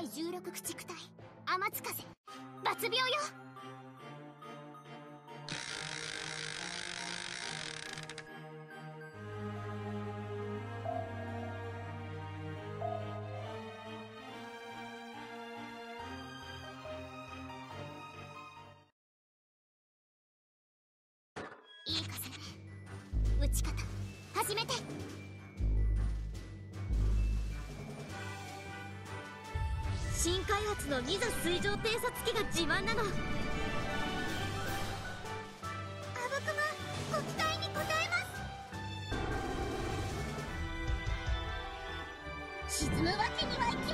第16駆逐隊天津風抜病よ。いい風ね打ち方始めて。新開発のミザ水上偵察機が自慢なの。アブクマご期待に応えます。沈むわけにはいき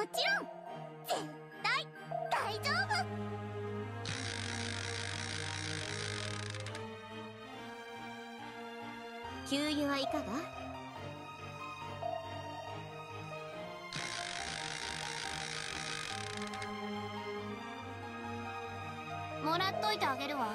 もちろん。絶対大丈夫。給油はいかが？もらっといてあげるわ。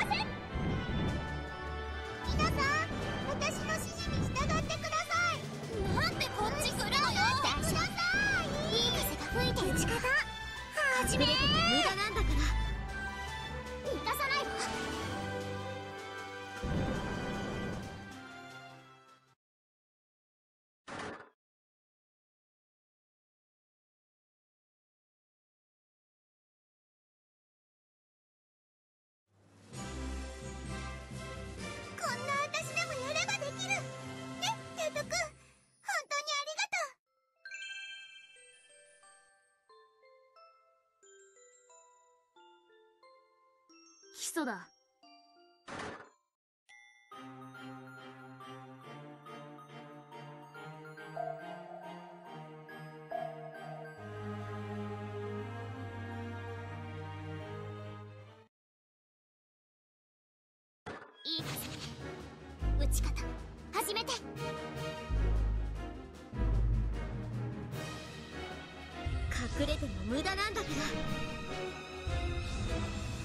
基礎だ隠れても無駄なんだから。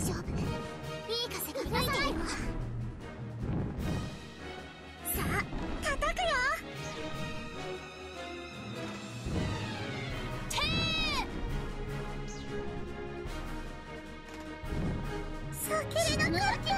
丈夫。いい風が吹いてるよさあ叩くよてー避けれ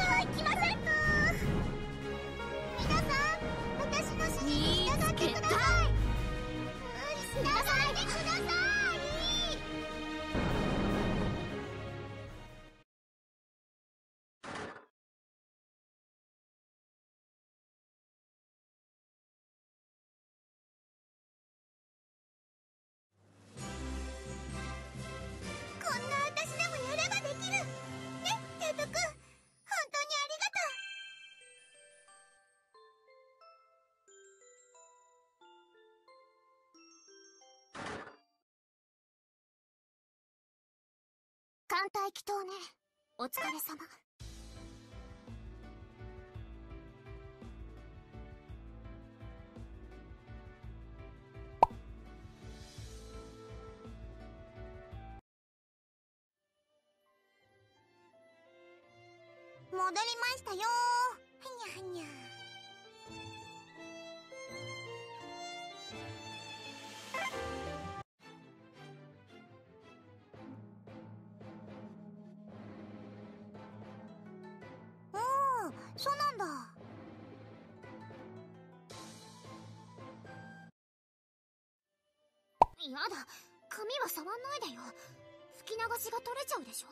艦隊祈祷ね。お疲れ様。戻りましたよやだ。髪は触んないでよ。吹き流しが取れちゃうでしょ？